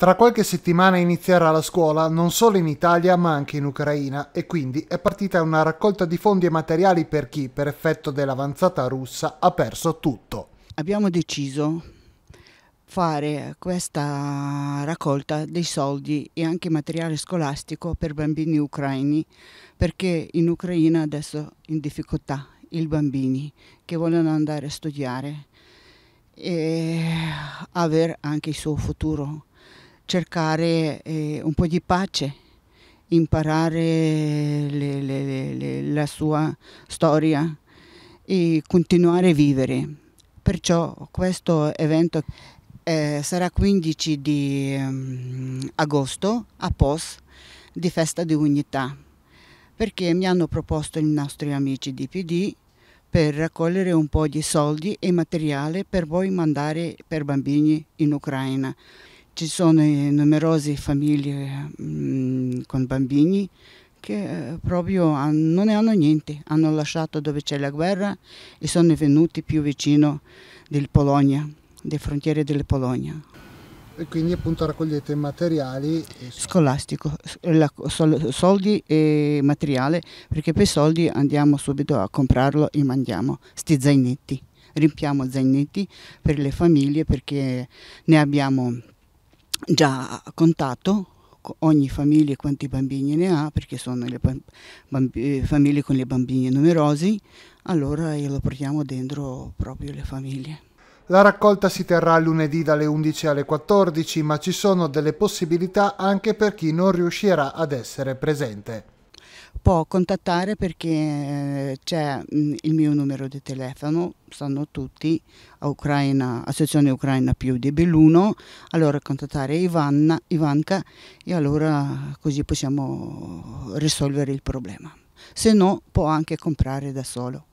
Tra qualche settimana inizierà la scuola non solo in Italia ma anche in Ucraina e quindi è partita una raccolta di fondi e materiali per chi, per effetto dell'avanzata russa, ha perso tutto. Abbiamo deciso fare questa raccolta dei soldi e anche materiale scolastico per bambini ucraini perché in Ucraina adesso in difficoltà i bambini che vogliono andare a studiare e avere anche il suo futuro cercare eh, un po' di pace, imparare le, le, le, la sua storia e continuare a vivere. Perciò questo evento eh, sarà 15 di um, agosto a POS di festa di unità perché mi hanno proposto i nostri amici di PD per raccogliere un po' di soldi e materiale per poi mandare per bambini in Ucraina. Ci sono numerose famiglie mh, mm, con bambini che eh, proprio non ne hanno niente, hanno lasciato dove c'è la guerra e sono venuti più vicino del Polonia, delle frontiere della Polonia. E quindi appunto raccogliete materiali scolastico, soldi e materiale, perché per soldi andiamo subito a comprarlo e mandiamo sti zainetti. Riempiamo zainetti per le famiglie perché ne abbiamo già contato ogni famiglia quanti bambini ne ha, perché sono le eh, famiglie con le bambini numerosi, allora lo portiamo dentro proprio le famiglie. La raccolta si terrà lunedì dalle 11 alle 14, ma ci sono delle possibilità anche per chi non riuscirà ad essere presente può contattare perché eh, c'è mm, il mio numero di telefono, stanno tutti a Ucraina, Associazione Ucraina più di Belluno, allora contattare Ivanna, Ivanka e allora così possiamo risolvere il problema. Se no può anche comprare da solo.